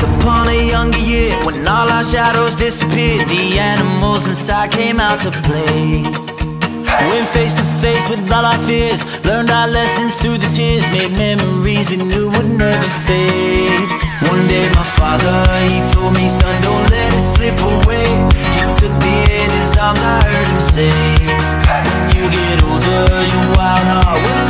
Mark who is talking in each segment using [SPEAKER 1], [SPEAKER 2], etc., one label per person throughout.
[SPEAKER 1] Once upon a younger year, when all our shadows disappeared, the animals inside came out to play. Went face to face with all our fears, learned our lessons through the tears, made memories we knew would never fade. One day my father, he told me, son, don't let it slip away. He took me in his arms, I heard him say, When you get older, your wild heart will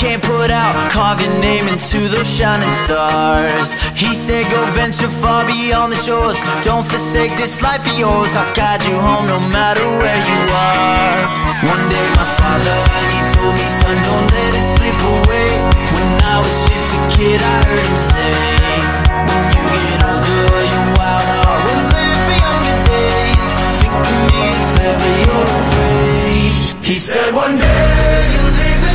[SPEAKER 1] can't put out. Carve your name into those shining stars. He said go venture far beyond the shores. Don't forsake this life of yours. I'll guide you home no matter where you are. One day my father, he told me Son, don't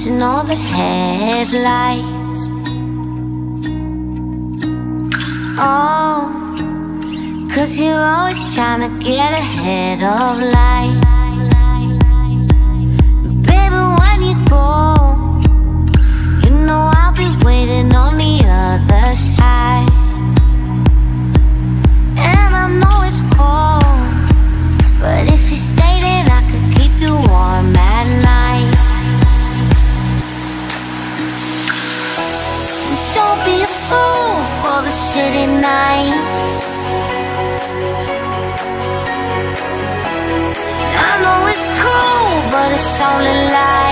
[SPEAKER 2] chasing all the headlights. Oh, cause you're always trying to get ahead of life. Don't be a fool for the city nights. I know it's cool, but it's only light.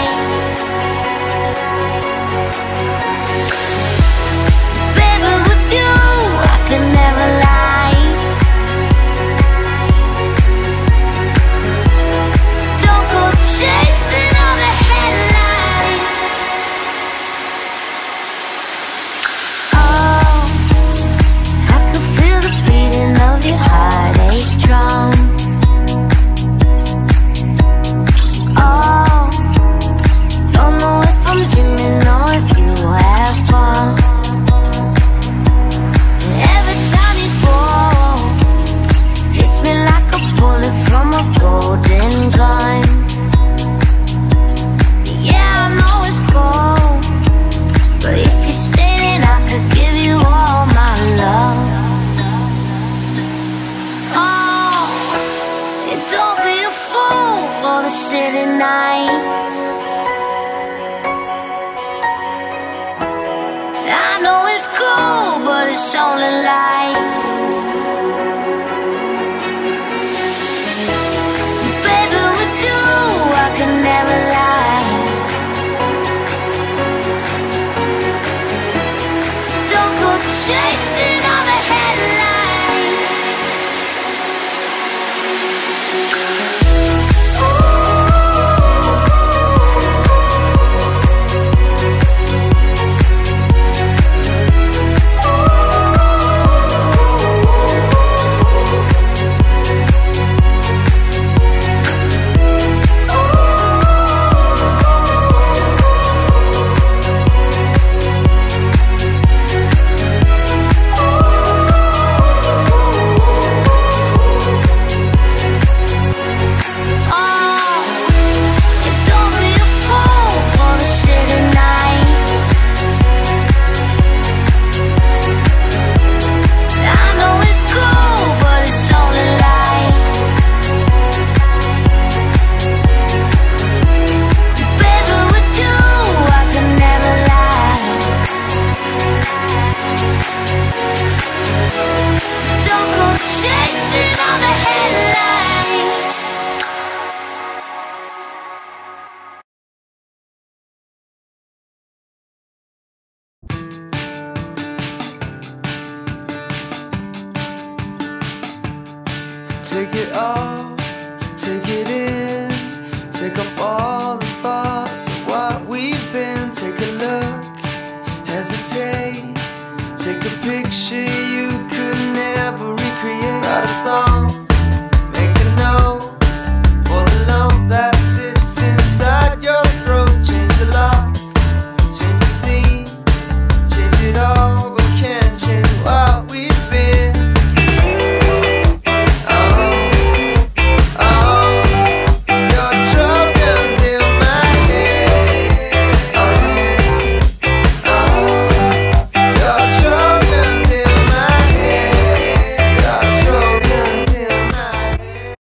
[SPEAKER 2] City nights. I know it's cool, but it's only light.
[SPEAKER 3] Take it off, take